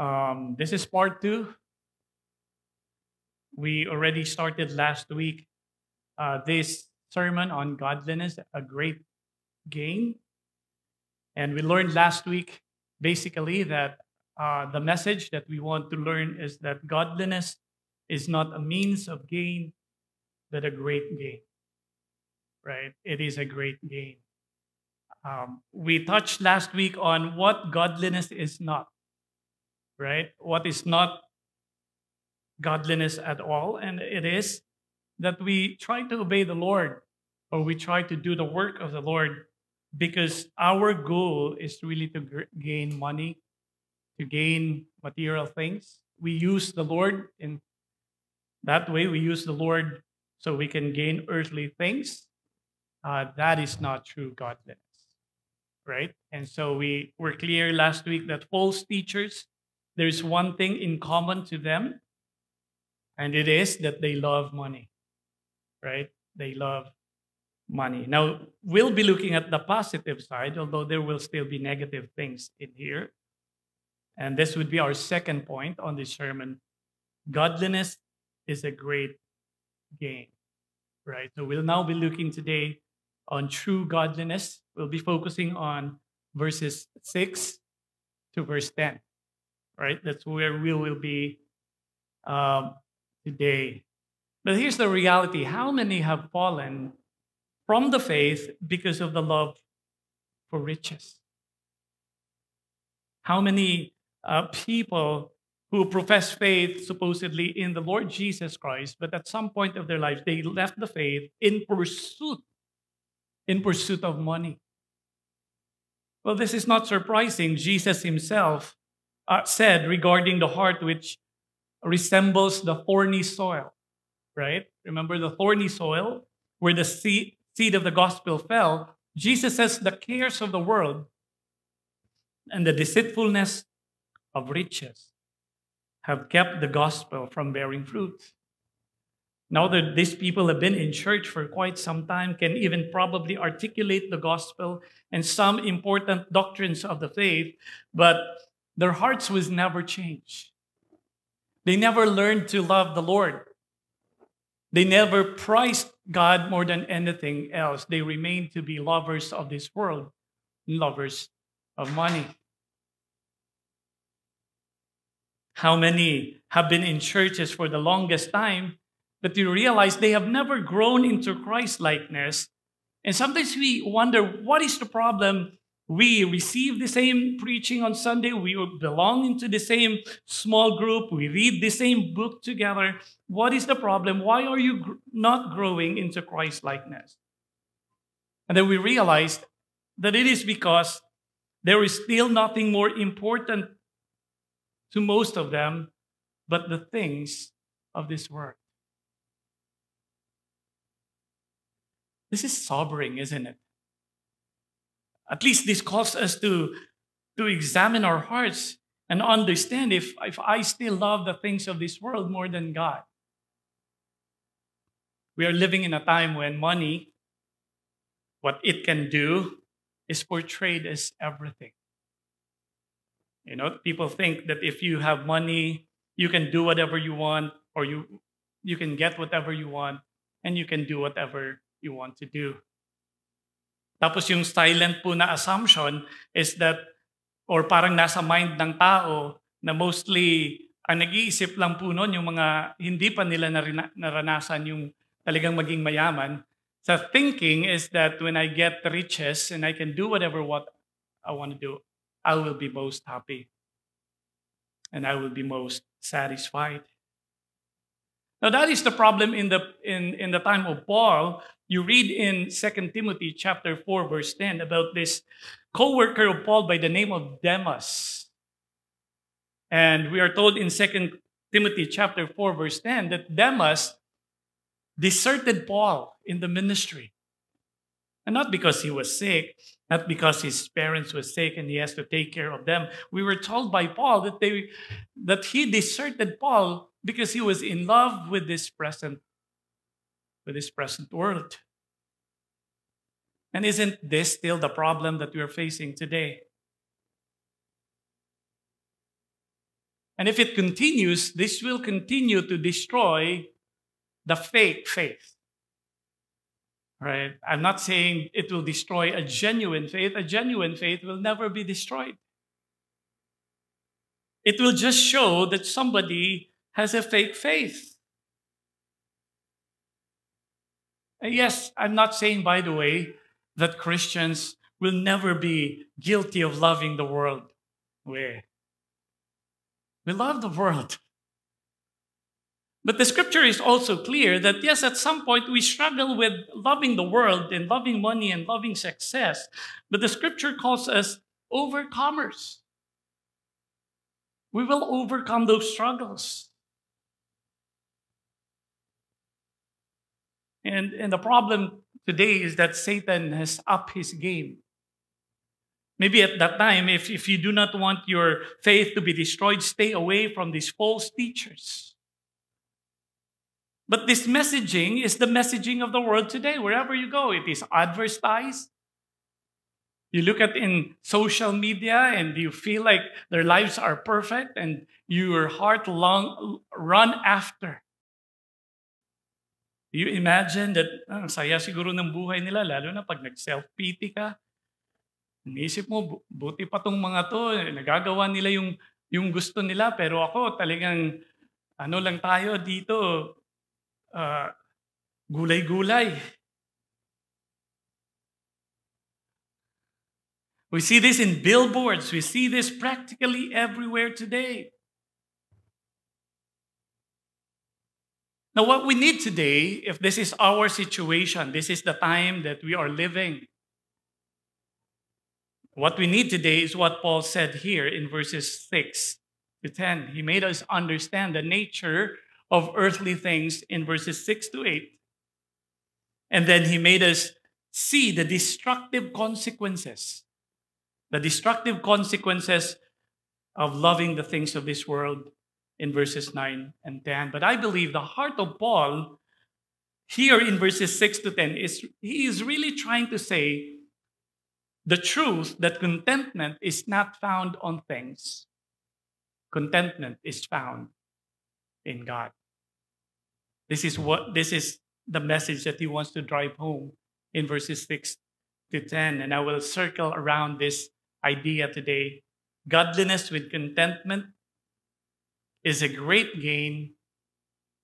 Um, this is part two. We already started last week uh, this sermon on godliness, a great gain. And we learned last week basically that uh, the message that we want to learn is that godliness is not a means of gain, but a great gain. Right? It is a great gain. Um, we touched last week on what godliness is not, right? What is not godliness at all. And it is that we try to obey the Lord or we try to do the work of the Lord because our goal is really to gain money, to gain material things. We use the Lord in that way, we use the Lord so we can gain earthly things. Uh, that is not true godliness right? And so we were clear last week that false teachers, there's one thing in common to them, and it is that they love money, right? They love money. Now, we'll be looking at the positive side, although there will still be negative things in here. And this would be our second point on this sermon. Godliness is a great gain, right? So we'll now be looking today on true godliness. We'll be focusing on verses 6 to verse 10. Right? That's where we will be um, today. But here's the reality how many have fallen from the faith because of the love for riches? How many uh, people who profess faith supposedly in the Lord Jesus Christ, but at some point of their lives, they left the faith in pursuit in pursuit of money. Well, this is not surprising. Jesus himself uh, said regarding the heart which resembles the thorny soil, right? Remember the thorny soil where the seed, seed of the gospel fell? Jesus says the cares of the world and the deceitfulness of riches have kept the gospel from bearing fruit. Now that these people have been in church for quite some time, can even probably articulate the gospel and some important doctrines of the faith, but their hearts was never changed. They never learned to love the Lord. They never prized God more than anything else. They remained to be lovers of this world, lovers of money. How many have been in churches for the longest time but you realize they have never grown into Christ likeness. And sometimes we wonder what is the problem? We receive the same preaching on Sunday, we belong into the same small group, we read the same book together. What is the problem? Why are you gr- not growing into Christ likeness? And then we realized that it is because there is still nothing more important to most of them but the things of this world. This is sobering, isn't it? At least this calls us to, to examine our hearts and understand if, if I still love the things of this world more than God. We are living in a time when money, what it can do, is portrayed as everything. You know, people think that if you have money, you can do whatever you want, or you you can get whatever you want, and you can do whatever you want to do. Tapos yung silent po na assumption is that, or parang nasa mind ng tao na mostly ang nag-iisip lang po noon yung mga hindi pa nila naranasan yung talagang maging mayaman. So thinking is that when I get riches and I can do whatever what I want to do, I will be most happy. And I will be most satisfied. Now that is the problem in the in, in the time of Paul you read in 2 Timothy chapter 4 verse 10 about this co-worker of Paul by the name of Demas. And we are told in 2 Timothy chapter 4 verse 10 that Demas deserted Paul in the ministry. And not because he was sick, not because his parents were sick and he has to take care of them. We were told by Paul that they that he deserted Paul because he was in love with this present with this present world. And isn't this still the problem that we're facing today? And if it continues, this will continue to destroy the fake faith. Right? I'm not saying it will destroy a genuine faith. A genuine faith will never be destroyed. It will just show that somebody has a fake faith. And yes, I'm not saying, by the way, that Christians will never be guilty of loving the world. We, we love the world. But the scripture is also clear that yes, at some point we struggle with loving the world and loving money and loving success. But the scripture calls us overcomers. We will overcome those struggles. And, and the problem today is that Satan has upped his game. Maybe at that time, if, if you do not want your faith to be destroyed, stay away from these false teachers. But this messaging is the messaging of the world today. Wherever you go, it is advertised. You look at in social media and you feel like their lives are perfect and your heart long run after. You imagine that ang ah, saya siguro ng buhay nila, lalo na pag nag-self-pity ka. Inisip mo, buti pa tong mga to, nagagawa nila yung, yung gusto nila, pero ako talagang, ano lang tayo dito, uh, gulay-gulay. We see this in billboards. We see this practically everywhere today. Now, what we need today, if this is our situation, this is the time that we are living, what we need today is what Paul said here in verses 6 to 10. He made us understand the nature of earthly things in verses 6 to 8. And then he made us see the destructive consequences, the destructive consequences of loving the things of this world in verses 9 and 10. But I believe the heart of Paul here in verses 6 to 10 is he is really trying to say the truth that contentment is not found on things. Contentment is found in God. This is what this is the message that he wants to drive home in verses 6 to 10. And I will circle around this idea today. Godliness with contentment is a great gain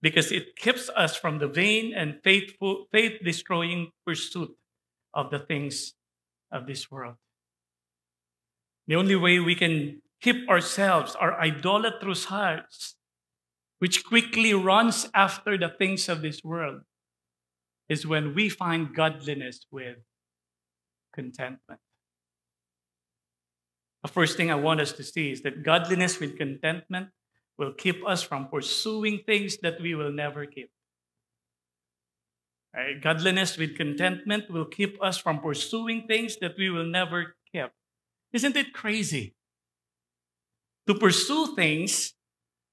because it keeps us from the vain and faithful, faith destroying pursuit of the things of this world. The only way we can keep ourselves, our idolatrous hearts, which quickly runs after the things of this world, is when we find godliness with contentment. The first thing I want us to see is that godliness with contentment will keep us from pursuing things that we will never keep. Right? Godliness with contentment will keep us from pursuing things that we will never keep. Isn't it crazy? To pursue things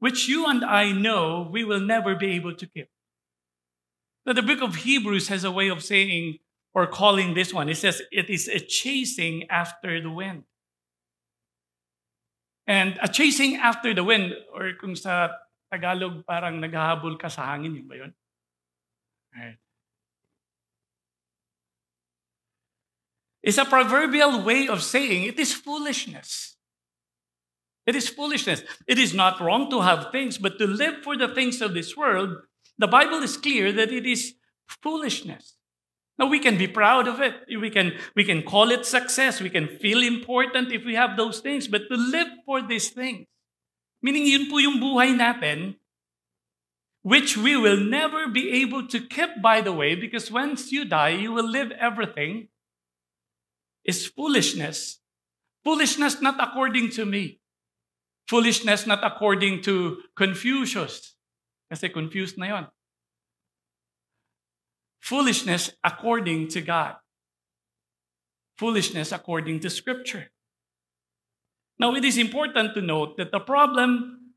which you and I know we will never be able to keep. Now, the book of Hebrews has a way of saying or calling this one. It says it is a chasing after the wind. And a chasing after the wind, or kung sa Tagalog parang naghahabol ka sa hangin, yun ba yun? Right. It's a proverbial way of saying it is foolishness. It is foolishness. It is not wrong to have things, but to live for the things of this world, the Bible is clear that it is foolishness. Now we can be proud of it. We can, we can call it success. We can feel important if we have those things. But to live for these things, meaning yun po yung buhay natin, which we will never be able to keep, by the way, because once you die, you will live everything, is foolishness. Foolishness not according to me. Foolishness not according to Confucius. Kasi confused na yon foolishness according to God, foolishness according to Scripture. Now, it is important to note that the problem,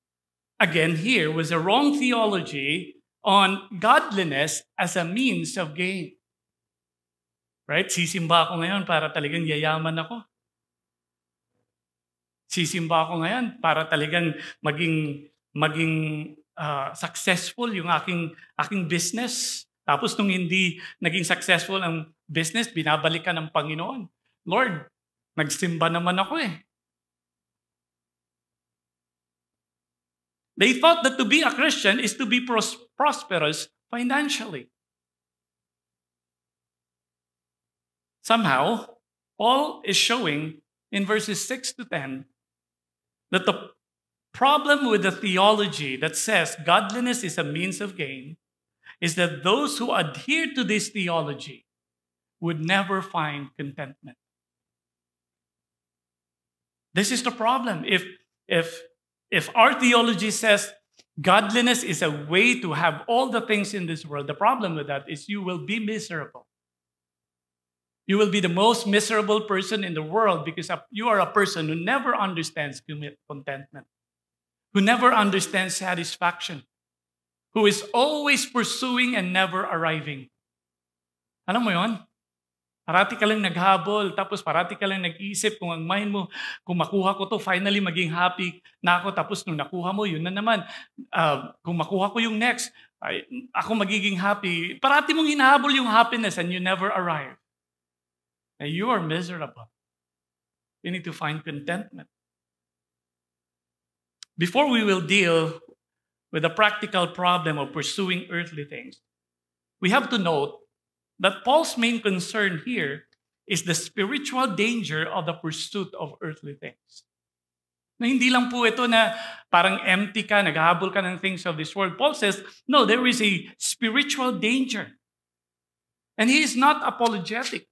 again, here was a wrong theology on godliness as a means of gain. Right? Sisimba ako ngayon para talagang yayaman ako. Sisimba ako ngayon para talagang maging maging uh, successful yung aking aking business. Tapos nung hindi naging successful ang business, binabalikan ng Panginoon. Lord, nagsimba naman ako eh. They thought that to be a Christian is to be pros- prosperous financially. Somehow, Paul is showing in verses 6 to 10 that the problem with the theology that says godliness is a means of gain is that those who adhere to this theology would never find contentment. This is the problem. If, if, if our theology says godliness is a way to have all the things in this world, the problem with that is you will be miserable. You will be the most miserable person in the world because you are a person who never understands contentment, who never understands satisfaction, who is always pursuing and never arriving. Alam mo yon? Parati ka lang naghabol, tapos parati ka lang nag-iisip kung ang mind mo, kung makuha ko to, finally maging happy na ako. Tapos nung nakuha mo, yun na naman. Uh, kung makuha ko yung next, ay, ako magiging happy. Parati mong hinahabol yung happiness and you never arrive. And you are miserable. You need to find contentment. Before we will deal with the practical problem of pursuing earthly things, we have to note that Paul's main concern here is the spiritual danger of the pursuit of earthly things. Na hindi lang po ito na parang empty ka, naghahabol ka ng things of this world. Paul says, no, there is a spiritual danger. And he is not apologetic.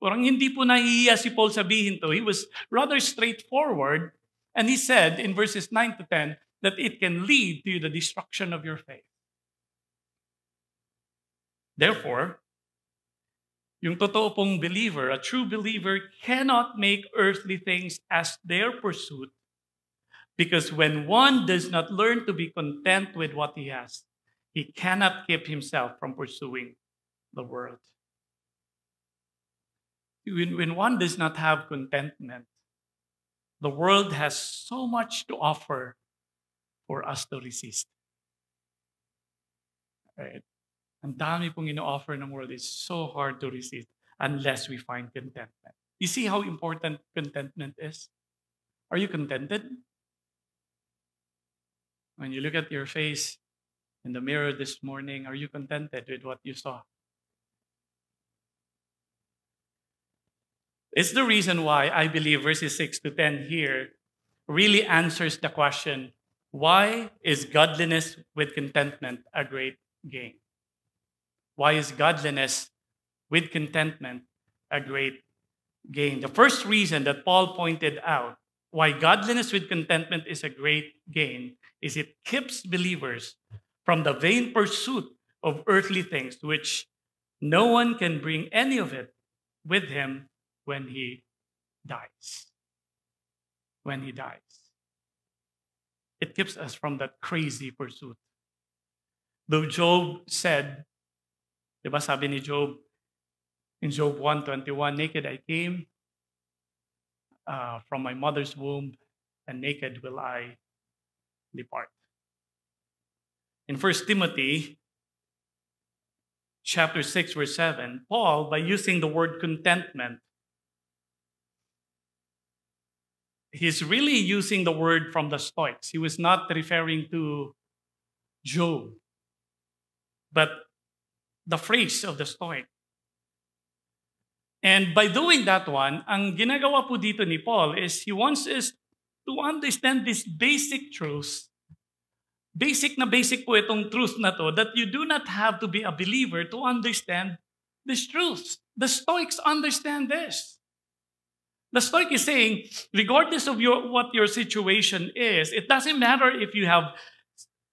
Parang hindi po nahihiya si Paul sabihin to. He was rather straightforward. And he said in verses 9 to 10 that it can lead to the destruction of your faith. Therefore, yung totoo pong believer, a true believer, cannot make earthly things as their pursuit because when one does not learn to be content with what he has, he cannot keep himself from pursuing the world when, when one does not have contentment, the world has so much to offer for us to resist. Right? Ang dami pong ino-offer ng world is so hard to resist unless we find contentment. You see how important contentment is? Are you contented? When you look at your face in the mirror this morning, are you contented with what you saw? It's the reason why I believe verses 6 to 10 here really answers the question why is godliness with contentment a great gain? Why is godliness with contentment a great gain? The first reason that Paul pointed out why godliness with contentment is a great gain is it keeps believers from the vain pursuit of earthly things, which no one can bring any of it with him when he dies. When he dies. It keeps us from that crazy pursuit. Though Job said, di ba sabi ni Job, in Job 1.21, Naked I came uh, from my mother's womb, and naked will I depart. In 1 Timothy chapter 6, verse 7, Paul, by using the word contentment, he's really using the word from the Stoics. He was not referring to Job, but the phrase of the Stoic. And by doing that one, ang ginagawa po dito ni Paul is he wants us to understand this basic truth. Basic na basic po itong truth na to that you do not have to be a believer to understand this truth. The Stoics understand this. The Stoic is saying, regardless of your, what your situation is, it doesn't matter if you have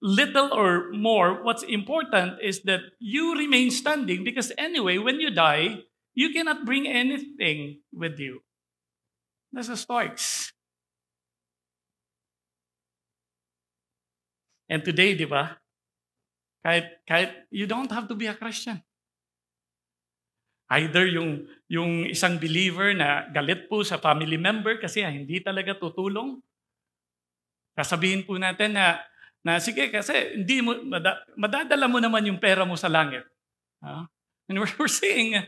little or more. What's important is that you remain standing because anyway, when you die, you cannot bring anything with you. That's the Stoics. And today, di ba? Kahit, kahit you don't have to be a Christian. Either yung, yung isang believer na galit po sa family member kasi hindi talaga tutulong. Kasabihin po natin na, na sige kasi hindi mo, madadala mo naman yung pera mo sa langit. Huh? And we're, we're saying,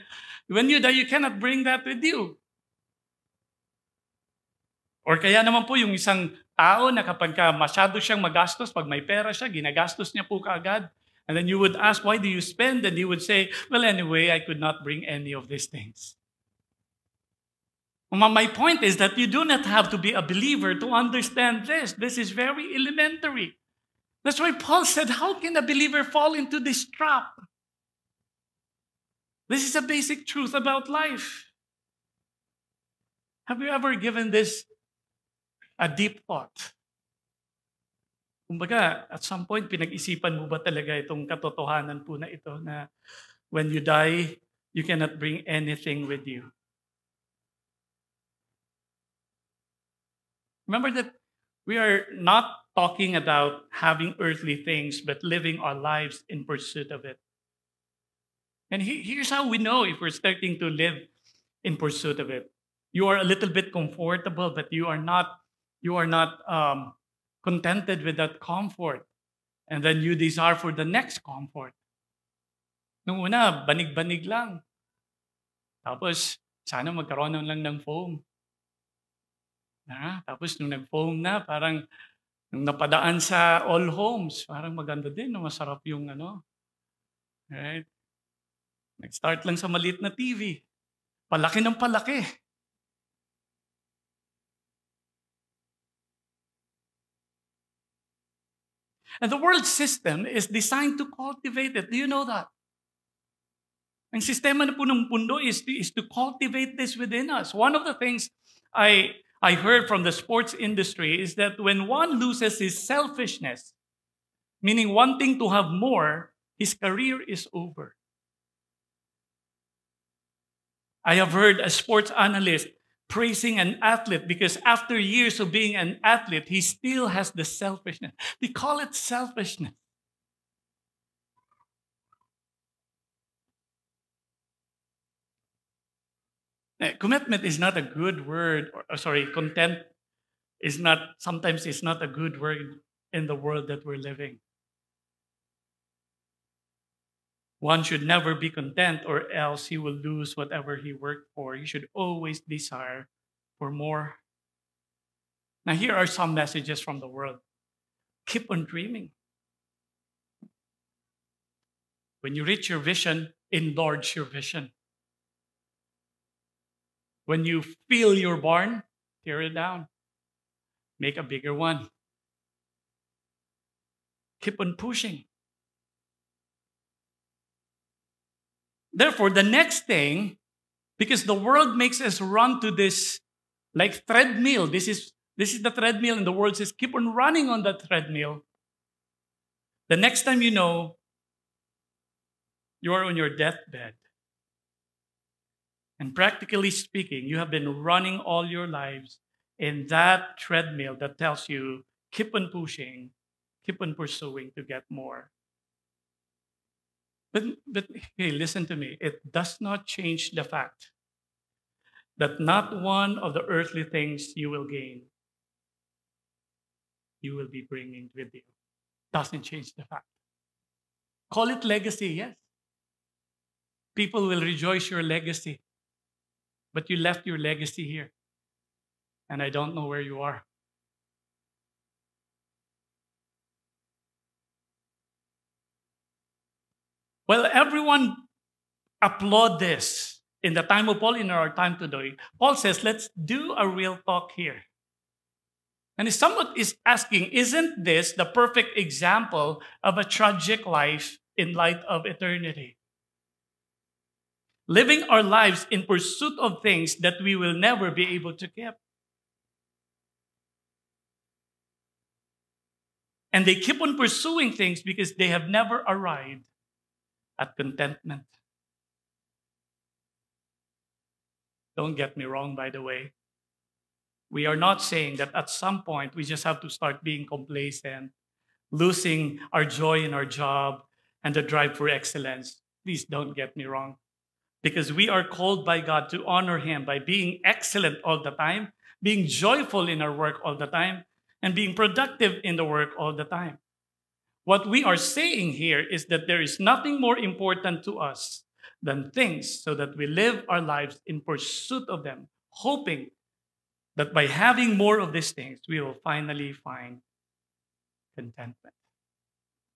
when you die, you cannot bring that with you. Or kaya naman po yung isang tao na kapag ka masyado siyang magastos, pag may pera siya, ginagastos niya po kaagad. And then you would ask, why do you spend? And he would say, well, anyway, I could not bring any of these things. My point is that you do not have to be a believer to understand this. This is very elementary. That's why Paul said, How can a believer fall into this trap? This is a basic truth about life. Have you ever given this a deep thought? Kumbaga, at some point, pinag-isipan mo ba talaga itong katotohanan po na ito na when you die, you cannot bring anything with you. Remember that we are not talking about having earthly things, but living our lives in pursuit of it. And here's how we know if we're starting to live in pursuit of it. You are a little bit comfortable, but you are not, you are not um, contented with that comfort. And then you desire for the next comfort. Nung una, banig-banig lang. Tapos, sana magkaroon lang ng foam. Na, tapos nung nag-foam na, parang nung napadaan sa all homes, parang maganda din, no? masarap yung ano. Right? Nag-start lang sa maliit na TV. Palaki ng palaki. And the world system is designed to cultivate it. Do you know that? Ang sistema na po ng mundo is, is to cultivate this within us. One of the things I, I heard from the sports industry is that when one loses his selfishness, meaning wanting to have more, his career is over. I have heard a sports analyst praising an athlete because after years of being an athlete, he still has the selfishness. They call it selfishness. Commitment is not a good word, or uh, sorry, content is not, sometimes it's not a good word in the world that we're living. One should never be content, or else he will lose whatever he worked for. He should always desire for more. Now, here are some messages from the world keep on dreaming. When you reach your vision, enlarge your vision. When you fill your barn, tear it down, make a bigger one. Keep on pushing. Therefore, the next thing, because the world makes us run to this like treadmill. This is this is the treadmill, and the world says, keep on running on that treadmill. The next time you know, you are on your deathbed. And practically speaking, you have been running all your lives in that treadmill that tells you keep on pushing, keep on pursuing to get more. But, but hey, listen to me. It does not change the fact that not one of the earthly things you will gain, you will be bringing with you. Doesn't change the fact. Call it legacy, yes. People will rejoice your legacy. But you left your legacy here. And I don't know where you are. Well, everyone applaud this in the time of Paul, in our time today. Paul says, let's do a real talk here. And if someone is asking, isn't this the perfect example of a tragic life in light of eternity? Living our lives in pursuit of things that we will never be able to keep. And they keep on pursuing things because they have never arrived at contentment. Don't get me wrong, by the way. We are not saying that at some point we just have to start being complacent, losing our joy in our job and the drive for excellence. Please don't get me wrong. Because we are called by God to honor Him by being excellent all the time, being joyful in our work all the time, and being productive in the work all the time. What we are saying here is that there is nothing more important to us than things so that we live our lives in pursuit of them, hoping that by having more of these things, we will finally find contentment.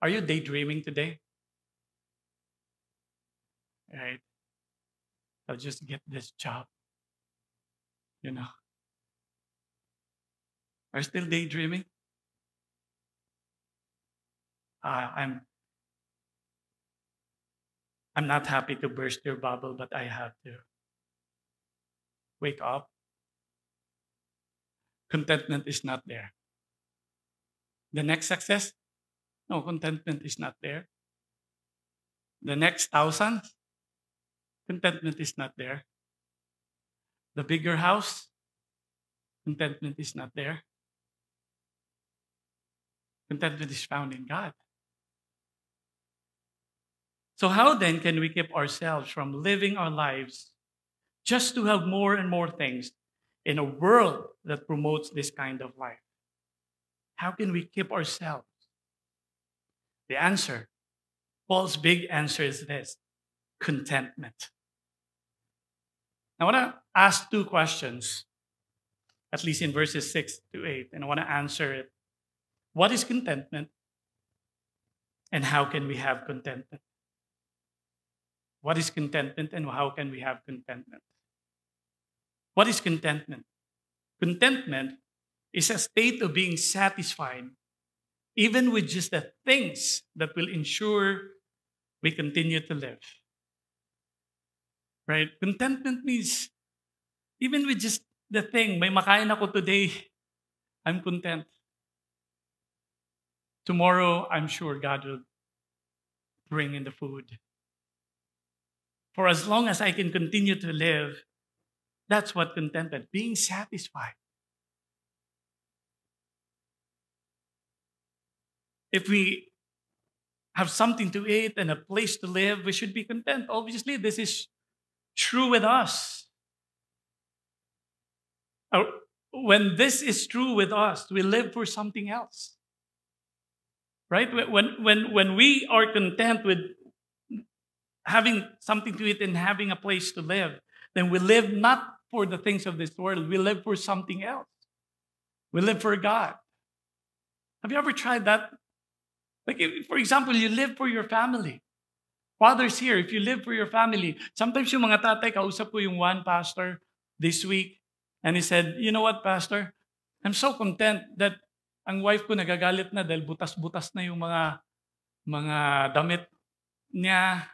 Are you daydreaming today? Right? I'll just get this job. You know. Are you still daydreaming? Uh, I'm I'm not happy to burst your bubble, but I have to. Wake up. Contentment is not there. The next success? No, contentment is not there. The next thousand? Contentment is not there. The bigger house? Contentment is not there. Contentment is found in God. So, how then can we keep ourselves from living our lives just to have more and more things in a world that promotes this kind of life? How can we keep ourselves? The answer, Paul's big answer is this contentment. I want to ask two questions, at least in verses 6 to 8, and I want to answer it. What is contentment? And how can we have contentment? What is contentment and how can we have contentment? What is contentment? Contentment is a state of being satisfied, even with just the things that will ensure we continue to live. Right? Contentment means even with just the thing, may makain ako today, I'm content. Tomorrow, I'm sure God will bring in the food. For as long as I can continue to live, that's what contentment, being satisfied. If we have something to eat and a place to live, we should be content. Obviously, this is true with us. Uh, when this is true with us, we live for something else. Right? When, when, when we are content with having something to eat and having a place to live, then we live not for the things of this world, we live for something else. We live for God. Have you ever tried that? Like, if, for example, you live for your family. Fathers here, if you live for your family, sometimes yung mga tatay, kausap ko yung one pastor this week, and he said, you know what, pastor? I'm so content that ang wife ko nagagalit na dahil butas-butas na yung mga mga damit niya,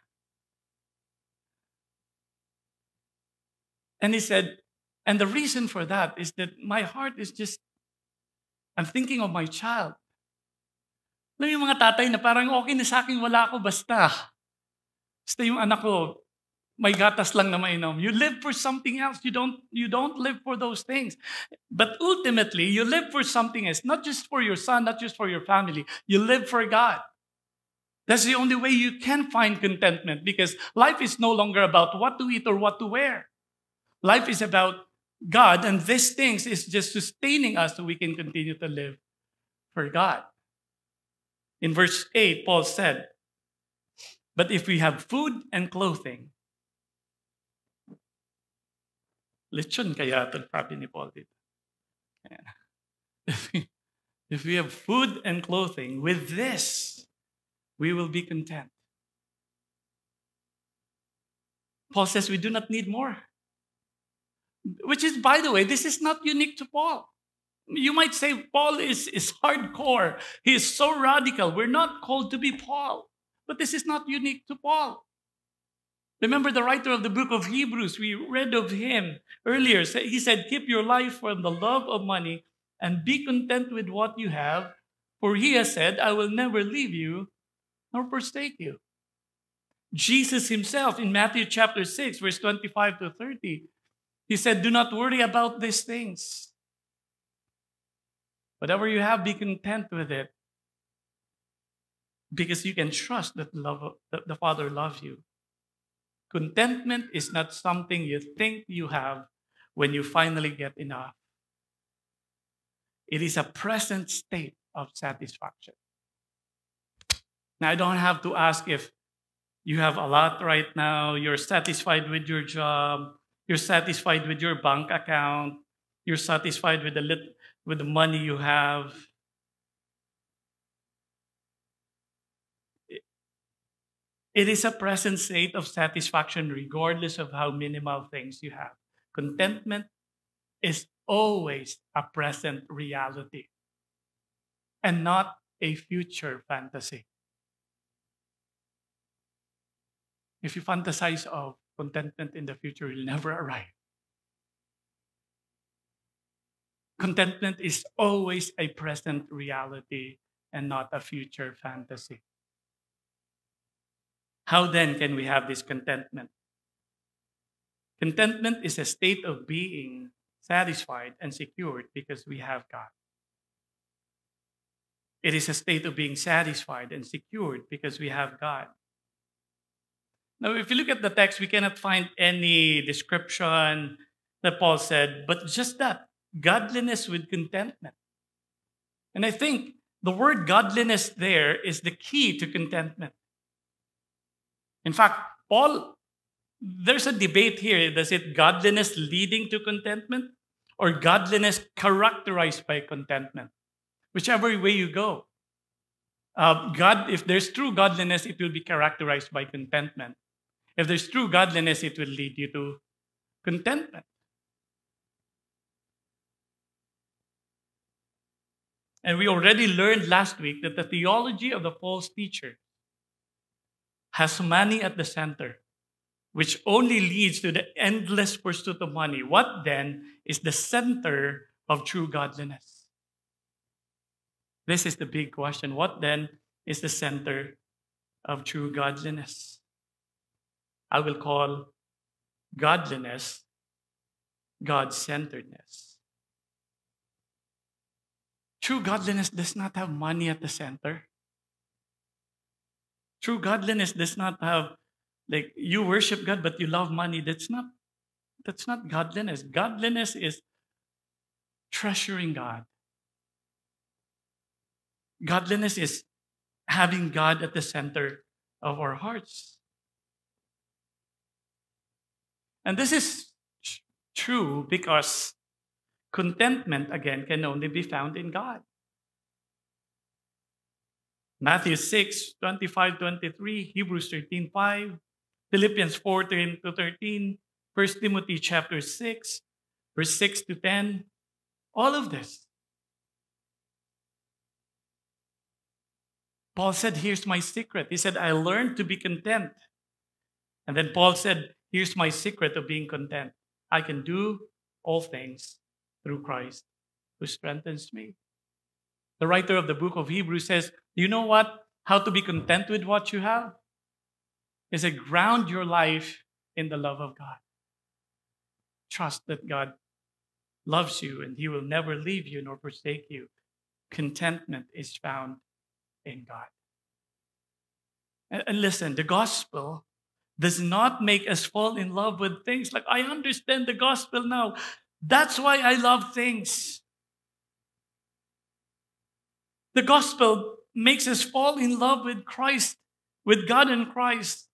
And he said, and the reason for that is that my heart is just, I'm thinking of my child. Alam yung mga tatay na parang okay na sa akin, wala ako, basta. Basta yung anak ko, may gatas lang na mainom. You live for something else. You don't, you don't live for those things. But ultimately, you live for something else, not just for your son, not just for your family. You live for God. That's the only way you can find contentment because life is no longer about what to eat or what to wear. Life is about God, and these things is just sustaining us so we can continue to live for God. In verse 8, Paul said, But if we have food and clothing, lechon kaya sabi ni Paul dito. If we have food and clothing, with this, we will be content. Paul says we do not need more. Which is, by the way, this is not unique to Paul. You might say Paul is, is hardcore. He is so radical. We're not called to be Paul. But this is not unique to Paul. Remember the writer of the book of Hebrews, we read of him earlier. He said, Keep your life from the love of money and be content with what you have. For he has said, I will never leave you nor forsake you. Jesus himself in Matthew chapter 6, verse 25 to 30, he said, Do not worry about these things. Whatever you have, be content with it. Because you can trust that love, that the Father loves you. Contentment is not something you think you have when you finally get enough. It is a present state of satisfaction. Now, I don't have to ask if you have a lot right now, you're satisfied with your job, you're satisfied with your bank account, you're satisfied with the, lit- with the money you have. It is a present state of satisfaction regardless of how minimal things you have. Contentment is always a present reality and not a future fantasy. If you fantasize of contentment in the future, will never arrive. Contentment is always a present reality and not a future fantasy. How then can we have this contentment? Contentment is a state of being satisfied and secured because we have God. It is a state of being satisfied and secured because we have God. Now, if you look at the text, we cannot find any description that Paul said, but just that godliness with contentment. And I think the word godliness there is the key to contentment. In fact, Paul, there's a debate here. Does it godliness leading to contentment or godliness characterized by contentment? Whichever way you go. Uh, God, if there's true godliness, it will be characterized by contentment. If there's true godliness, it will lead you to contentment. And we already learned last week that the theology of the false teacher has money at the center, which only leads to the endless pursuit of money. What then is the center of true godliness? This is the big question. What then is the center of true godliness? I will call godliness God centeredness. True godliness does not have money at the center. True godliness does not have like you worship God but you love money. That's not that's not godliness. Godliness is treasuring God. Godliness is having God at the center of our hearts. And this is true because contentment, again, can only be found in God. Matthew 6, 25, 23, Hebrews 13, 5, Philippians 14 to 13, 1 Timothy chapter 6, verse 6 to 10, all of this. Paul said, Here's my secret. He said, I learned to be content. And then Paul said, Here's my secret of being content I can do all things through Christ who strengthens me. The writer of the book of Hebrews says, Do You know what? How to be content with what you have? Is to ground your life in the love of God. Trust that God loves you and He will never leave you nor forsake you. Contentment is found in God. And, and listen, the gospel does not make us fall in love with things. Like, I understand the gospel now. That's why I love things. The gospel makes us fall in love with Christ, with God and Christ.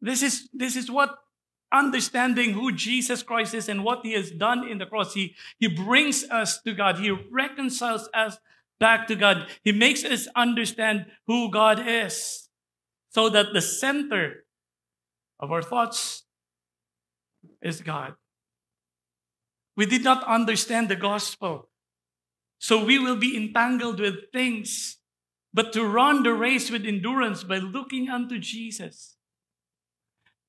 This is, this is what understanding who Jesus Christ is and what he has done in the cross. He, he brings us to God. He reconciles us back to God. He makes us understand who God is so that the center of our thoughts is God. We did not understand the gospel, so we will be entangled with things, but to run the race with endurance by looking unto Jesus.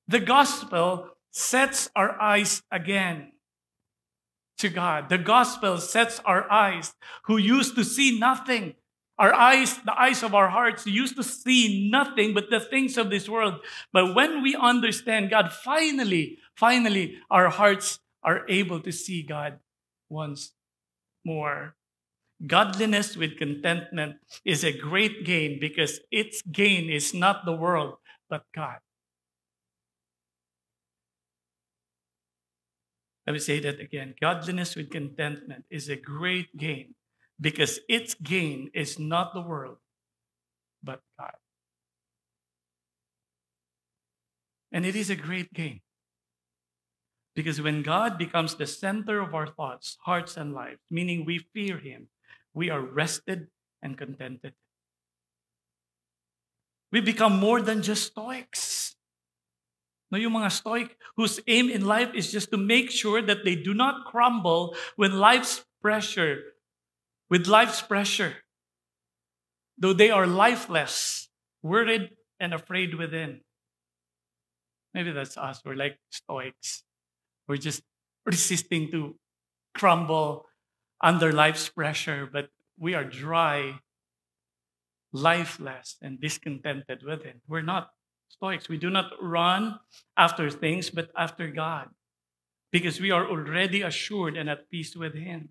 The gospel sets our eyes again to God. The gospel sets our eyes, who used to see nothing, our eyes, the eyes of our hearts, used to see nothing but the things of this world. But when we understand God, finally, finally, our hearts are able to see God once more. Godliness with contentment is a great gain because its gain is not the world, but God. Let me say that again. Godliness with contentment is a great gain because its gain is not the world, but God. And it is a great gain. Because when God becomes the center of our thoughts, hearts, and lives, meaning we fear Him, we are rested and contented. We become more than just Stoics. No, yung mga Stoic whose aim in life is just to make sure that they do not crumble when life's pressure, with life's pressure. Though they are lifeless, worried and afraid within. Maybe that's us. We're like Stoics. We're just resisting to crumble under life's pressure, but we are dry, lifeless, and discontented within. We're not Stoics. We do not run after things, but after God, because we are already assured and at peace with Him.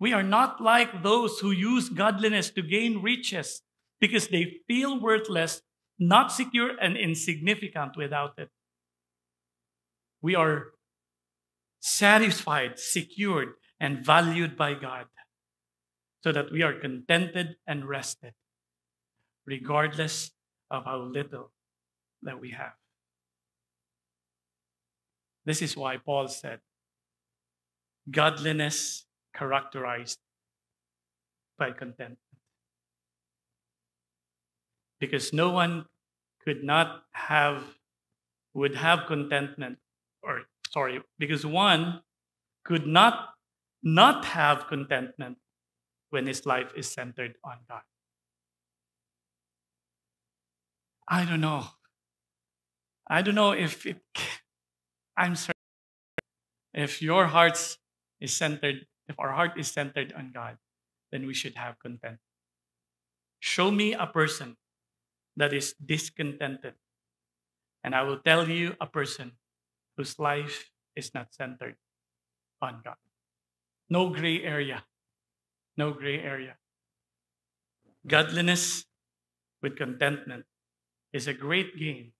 We are not like those who use godliness to gain riches because they feel worthless, not secure, and insignificant without it. We are satisfied, secured, and valued by God so that we are contented and rested, regardless of how little that we have. This is why Paul said, godliness characterized by contentment. Because no one could not have, would have contentment, or sorry, because one could not not have contentment when his life is centered on God. I don't know. I don't know if it, I'm certain if your heart is centered, if our heart is centered on God, then we should have content. Show me a person that is discontented, and I will tell you a person whose life is not centered on God. No gray area. No gray area. Godliness with contentment is a great gain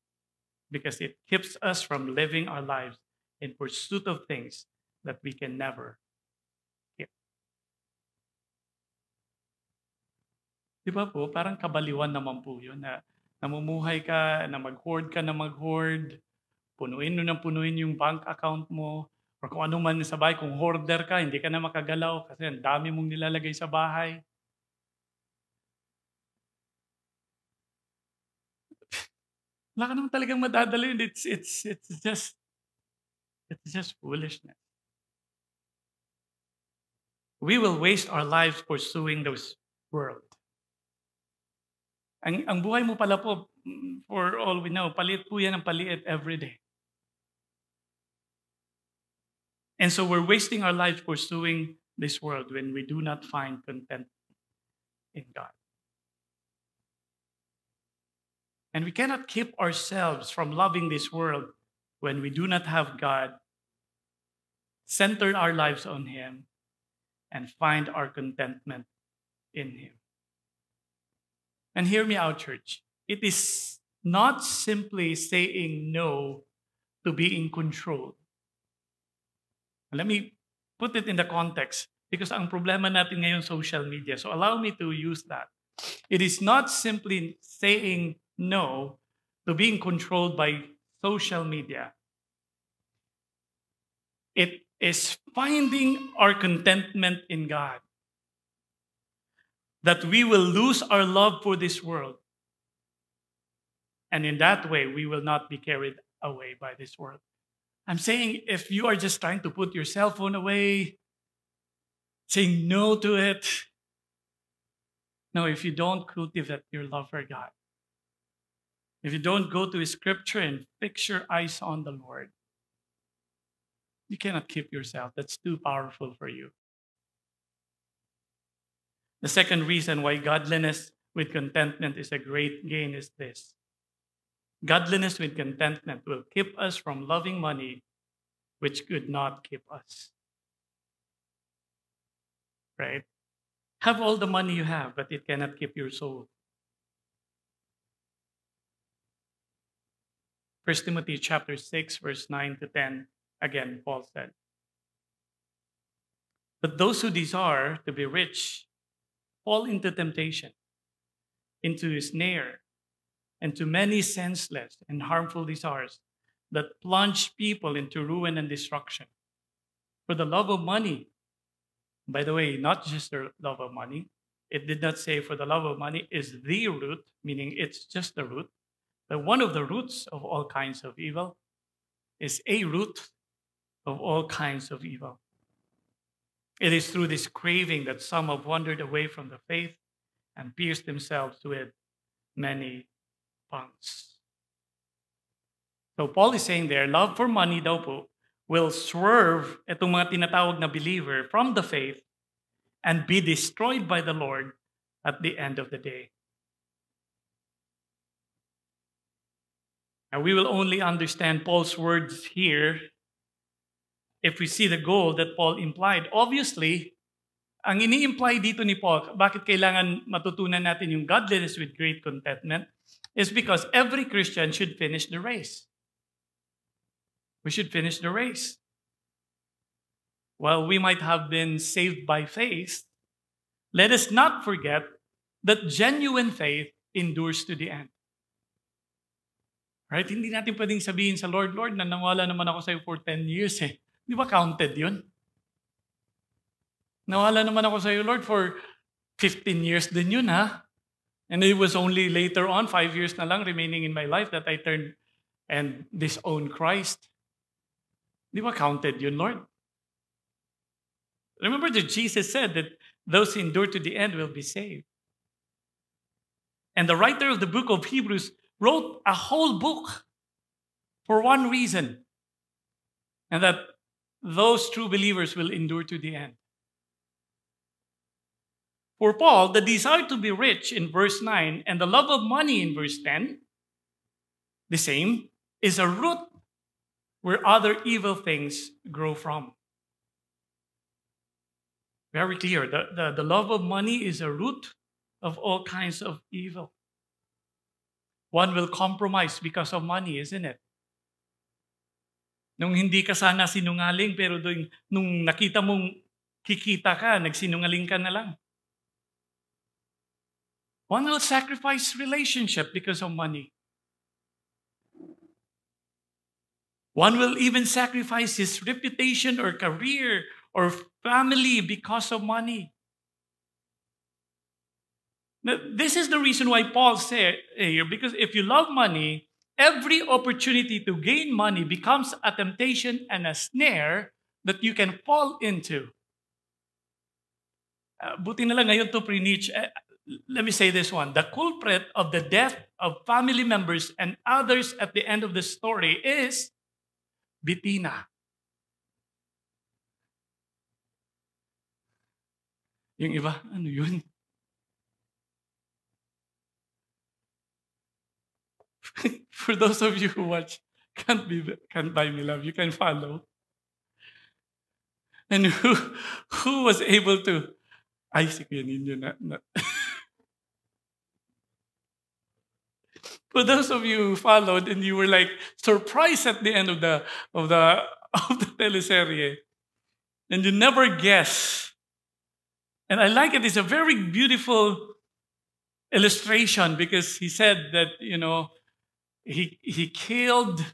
because it keeps us from living our lives in pursuit of things that we can never Di ba po, parang kabaliwan naman po yun na namumuhay ka, na mag-hoard ka na mag-hoard, punuin mo ng punuin yung bank account mo, or kung ano man sa bahay, kung hoarder ka, hindi ka na makagalaw kasi ang dami mong nilalagay sa bahay. Wala ka naman talagang madadala yun. It's, it's, it's just, it's just foolishness. We will waste our lives pursuing those world. Ang, ang buhay mo pala po, for all we know, palit po yan ng paliit every day. And so we're wasting our lives pursuing this world when we do not find content in God. And we cannot keep ourselves from loving this world when we do not have God, center our lives on Him, and find our contentment in Him. And hear me out, church. It is not simply saying no to being controlled. Let me put it in the context because ang problema natin ngayon social media. So allow me to use that. It is not simply saying no to being controlled by social media. It is finding our contentment in God. That we will lose our love for this world. And in that way, we will not be carried away by this world. I'm saying if you are just trying to put your cell phone away, saying no to it, no, if you don't cultivate your love for God, if you don't go to His scripture and fix your eyes on the Lord, you cannot keep yourself. That's too powerful for you. The second reason why godliness with contentment is a great gain is this godliness with contentment will keep us from loving money, which could not keep us. Right? Have all the money you have, but it cannot keep your soul. 1 Timothy chapter 6, verse 9 to 10 Again, Paul said. But those who desire to be rich fall into temptation, into a snare, and to many senseless and harmful desires that plunge people into ruin and destruction. For the love of money, by the way, not just the love of money, it did not say for the love of money is the root, meaning it's just the root, but one of the roots of all kinds of evil is a root of all kinds of evil. It is through this craving that some have wandered away from the faith and pierced themselves with many pangs. So Paul is saying there, love for money daw po will swerve itong mga tinatawag na believer from the faith and be destroyed by the Lord at the end of the day. Now, we will only understand Paul's words here if we see the goal that Paul implied. Obviously, ang ini-imply dito ni Paul, bakit kailangan matutunan natin yung godliness with great contentment, is because every Christian should finish the race. We should finish the race. While we might have been saved by faith, let us not forget that genuine faith endures to the end. Right? Hindi natin pwedeng sabihin sa Lord, Lord, nanawala naman ako sa iyo for 10 years eh. Di ba counted yun? Nawala naman ako sa iyo, Lord, for 15 years din yun, ha? And it was only later on, five years na lang remaining in my life that I turned and disowned Christ. Di ba counted yun, Lord? Remember that Jesus said that those who endure to the end will be saved. And the writer of the book of Hebrews wrote a whole book for one reason. And that those true believers will endure to the end. For Paul, the desire to be rich in verse 9 and the love of money in verse 10, the same, is a root where other evil things grow from. Very clear. The, the, the love of money is a root of all kinds of evil. One will compromise because of money, isn't it? Nung hindi ka sana sinungaling, pero doon, nung nakita mong kikita ka, nagsinungaling ka na lang. One will sacrifice relationship because of money. One will even sacrifice his reputation or career or family because of money. Now, this is the reason why Paul said here, because if you love money, every opportunity to gain money becomes a temptation and a snare that you can fall into. Uh, buti na lang ngayon to. Uh, let me say this one. The culprit of the death of family members and others at the end of the story is Bettina. Yung iba, ano yun? for those of you who watch Can't, be, Can't Buy Me Love, you can follow. And who, who was able to, Kuya Ninyo na, na. For those of you who followed and you were like surprised at the end of the of the of the teleserie, and you never guess. And I like it. It's a very beautiful illustration because he said that you know he, he killed,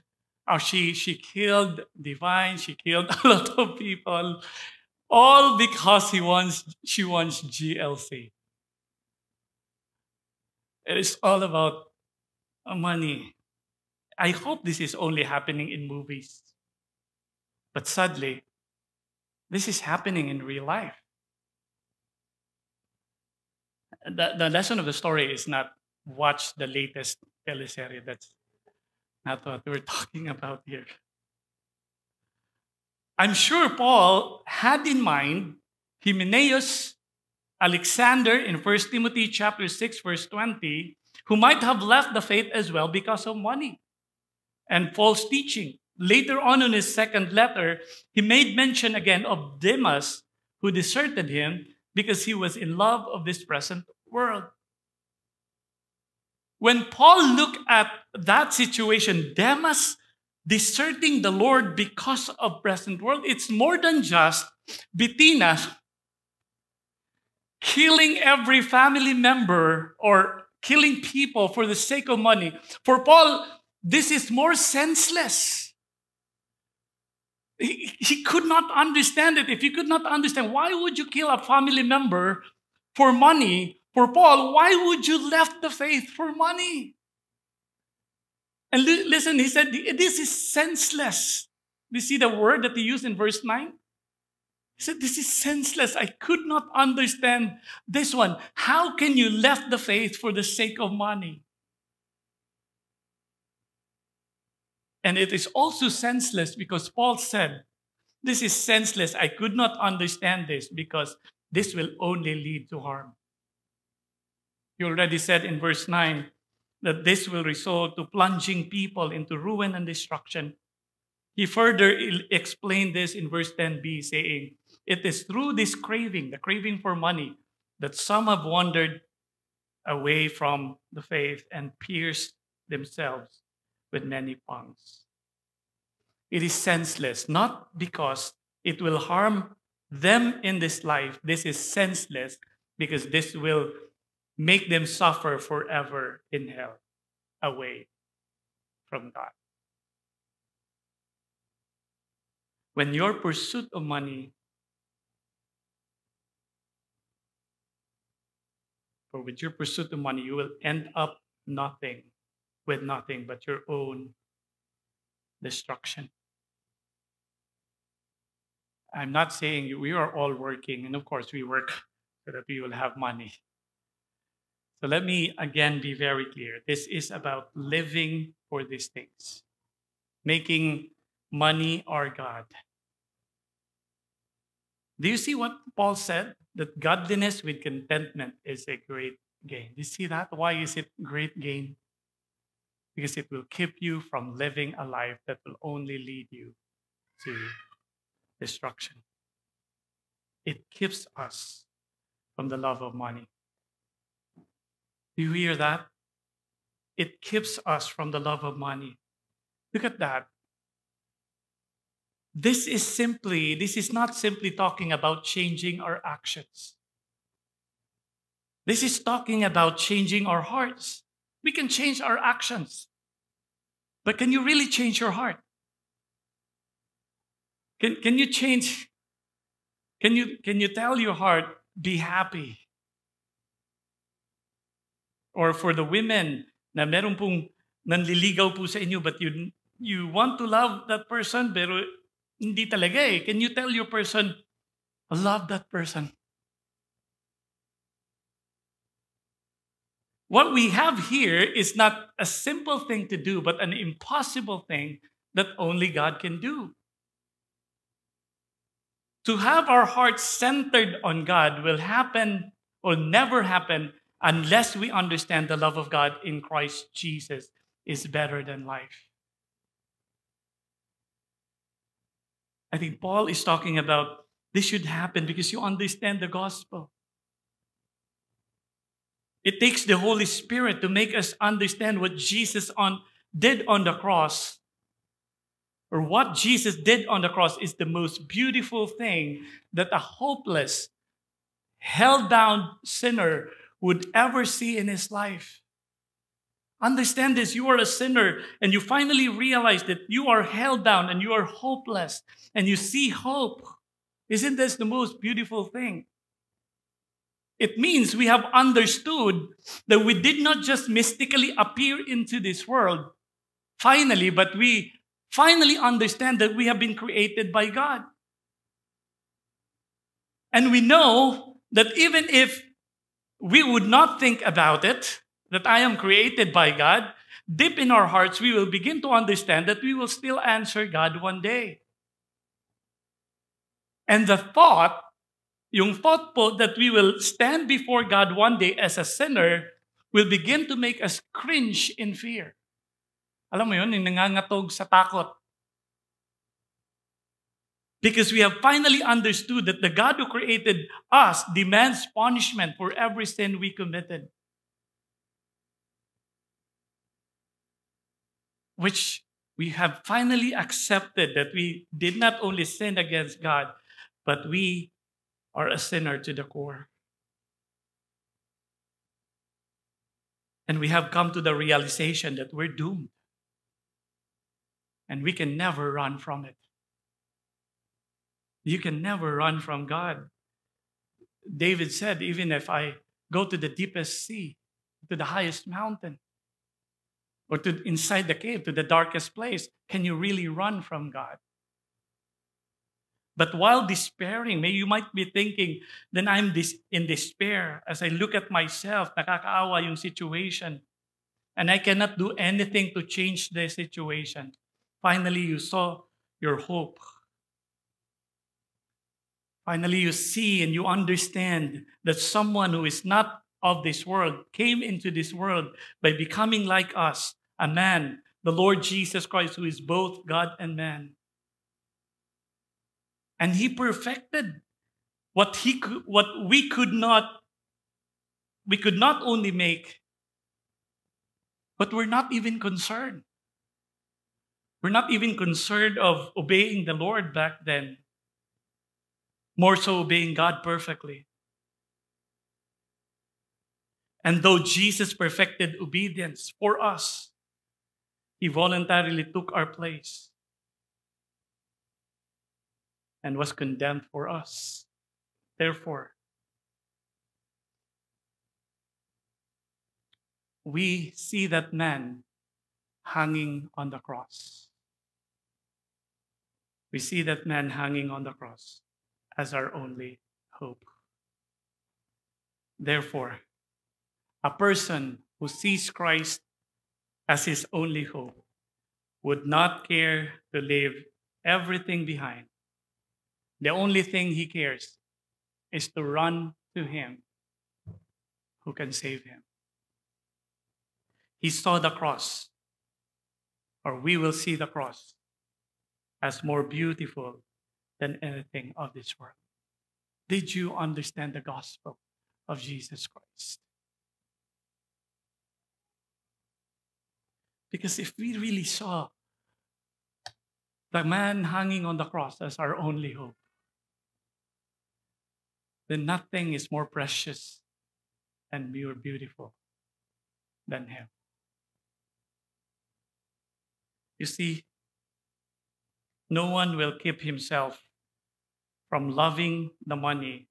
or she, she killed Divine, she killed a lot of people, all because he wants, she wants GLC. It is all about money. I hope this is only happening in movies. But sadly, this is happening in real life. The, the lesson of the story is not watch the latest teleserie that's not what we're talking about here. I'm sure Paul had in mind Hymenaeus, Alexander in 1 Timothy chapter 6 verse 20, who might have left the faith as well because of money and false teaching. Later on in his second letter, he made mention again of Demas, who deserted him because he was in love of this present world. When Paul looked at that situation, Demas deserting the Lord because of present world. It's more than just Bettina killing every family member or killing people for the sake of money. For Paul, this is more senseless. He, he could not understand it. If he could not understand, why would you kill a family member for money? For Paul, why would you left the faith for money? And li- listen, he said, this is senseless. You see the word that he used in verse 9? He said, This is senseless. I could not understand this one. How can you left the faith for the sake of money? And it is also senseless because Paul said, This is senseless. I could not understand this because this will only lead to harm. He already said in verse 9 that this will result to plunging people into ruin and destruction. He further explained this in verse 10b, saying, It is through this craving, the craving for money, that some have wandered away from the faith and pierced themselves with many pangs. It is senseless, not because it will harm them in this life. This is senseless because this will make them suffer forever in hell away from God. When your pursuit of money or with your pursuit of money, you will end up nothing with nothing but your own destruction. I'm not saying we are all working, and of course, we work so that we will have money. So let me again be very clear. This is about living for these things, making money our God. Do you see what Paul said? That godliness with contentment is a great gain. Do you see that? Why is it great gain? Because it will keep you from living a life that will only lead you to destruction. It keeps us from the love of money. Do you hear that? It keeps us from the love of money. Look at that. This is simply, this is not simply talking about changing our actions. This is talking about changing our hearts. We can change our actions. But can you really change your heart? Can, can you change? Can you, can you tell your heart, be happy? Or for the women na meron pong nanliligaw po sa inyo but you, you want to love that person pero hindi talaga eh. Can you tell your person, love that person? What we have here is not a simple thing to do, but an impossible thing that only God can do. To have our hearts centered on God will happen or never happen unless we understand the love of God in Christ Jesus is better than life. I think Paul is talking about this should happen because you understand the gospel. It takes the Holy Spirit to make us understand what Jesus on, did on the cross. Or what Jesus did on the cross is the most beautiful thing that a hopeless, held down sinner would ever see in his life. Understand this you are a sinner, and you finally realize that you are held down and you are hopeless, and you see hope. Isn't this the most beautiful thing? It means we have understood that we did not just mystically appear into this world, finally, but we finally understand that we have been created by God. And we know that even if we would not think about it, that I am created by God, deep in our hearts, we will begin to understand that we will still answer God one day. And the thought, yung thought po that we will stand before God one day as a sinner will begin to make us cringe in fear. Alam mo yun, yung nangangatog sa takot. Because we have finally understood that the God who created us demands punishment for every sin we committed. Which we have finally accepted that we did not only sin against God, but we are a sinner to the core. And we have come to the realization that we're doomed. And we can never run from it. You can never run from God. David said, even if I go to the deepest sea, to the highest mountain, or to inside the cave, to the darkest place, can you really run from God? But while despairing, may you might be thinking, then I'm in despair as I look at myself, nakakaawa yung situation, and I cannot do anything to change the situation. Finally, you saw your hope. Finally, you see and you understand that someone who is not of this world came into this world by becoming like us, a man, the Lord Jesus Christ, who is both God and man. And he perfected what he could, what we could not we could not only make but we're not even concerned. We're not even concerned of obeying the Lord back then. More so obeying God perfectly. And though Jesus perfected obedience for us, he voluntarily took our place and was condemned for us. Therefore, we see that man hanging on the cross. We see that man hanging on the cross as our only hope. Therefore, a person who sees Christ as his only hope would not care to leave everything behind the only thing he cares is to run to him who can save him. He saw the cross, or we will see the cross, as more beautiful than anything of this world. Did you understand the gospel of Jesus Christ? Because if we really saw the man hanging on the cross as our only hope, then nothing is more precious and more beautiful than Him. You see, no one will keep himself from loving the money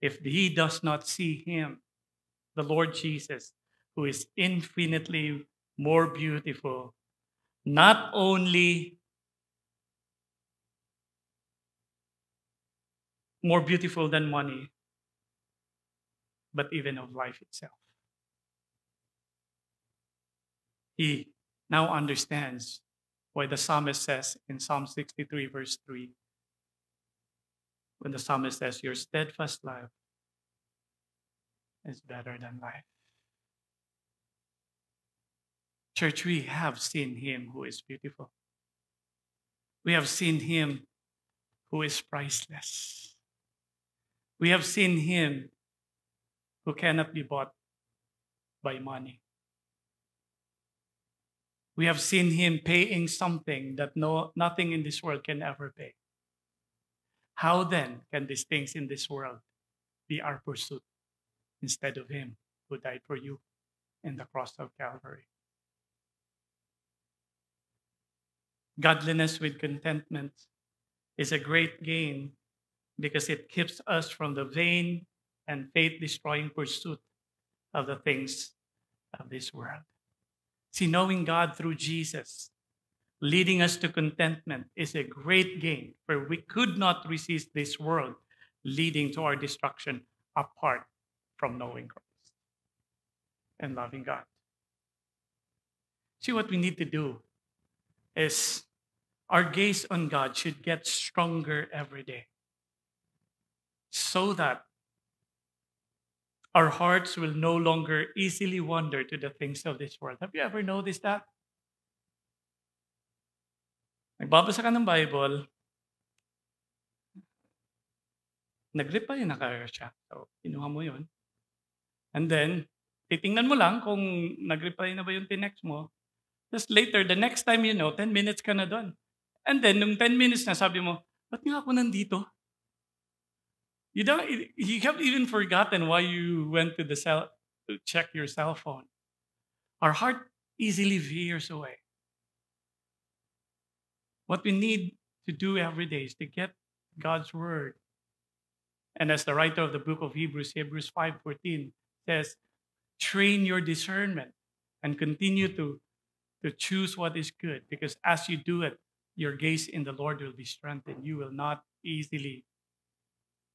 if he does not see Him, the Lord Jesus, who is infinitely more beautiful, not only more beautiful than money, but even of life itself. He now understands why the psalmist says in Psalm 63, verse 3, when the psalmist says, Your steadfast love is better than life. Church, we have seen him who is beautiful. We have seen him who is priceless. We have seen him who cannot be bought by money. We have seen him paying something that no, nothing in this world can ever pay. How then can these things in this world be our pursuit instead of him who died for you in the cross of Calvary? Godliness with contentment is a great gain because it keeps us from the vain and faith destroying pursuit of the things of this world. See, knowing God through Jesus, leading us to contentment, is a great gain, for we could not resist this world leading to our destruction apart from knowing Christ and loving God. See, what we need to do is our gaze on God should get stronger every day so that our hearts will no longer easily wander to the things of this world. Have you ever noticed that? Nagbabasa ka ng Bible, nag-reply na kaya siya. So, kinuha mo yun. And then, titingnan mo lang kung nag-reply na ba yung tinext mo. Just later, the next time you know, 10 minutes ka na doon. And then, nung 10 minutes na, sabi mo, ba't nga ako nandito? You don't, you have even forgotten why you went to the cell to check your cell phone. Our heart easily veers away. What we need to do every day is to get God's word. And as the writer of the book of Hebrews, Hebrews 5:14 says, train your discernment and continue to, to choose what is good because as you do it, your gaze in the Lord will be strengthened. You will not easily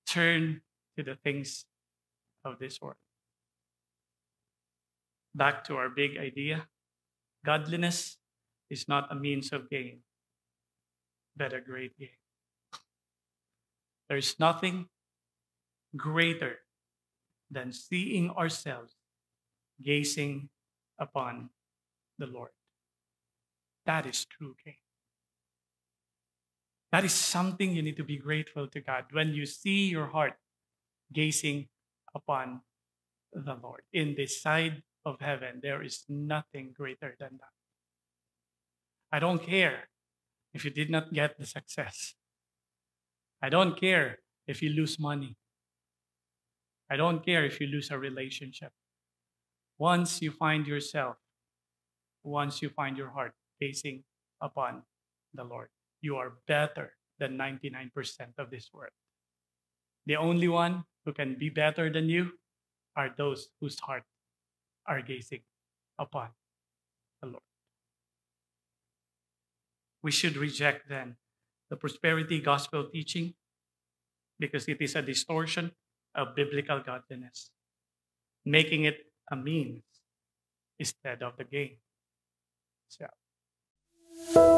turn to the things of this world. Back to our big idea godliness is not a means of gain, a great gain. There is nothing greater than seeing ourselves gazing upon the Lord. That is true gain. That is something you need to be grateful to God when you see your heart gazing upon the Lord. In this side of heaven, there is nothing greater than that. I don't care if you did not get the success. I don't care if you lose money. I don't care if you lose a relationship. Once you find yourself, once you find your heart gazing upon the Lord, you are better than 99% of this world. The only one who can be better than you are those whose heart are gazing upon the Lord. We should reject then the prosperity gospel teaching because it is a distortion of biblical godliness, making it a means instead of the gain. So.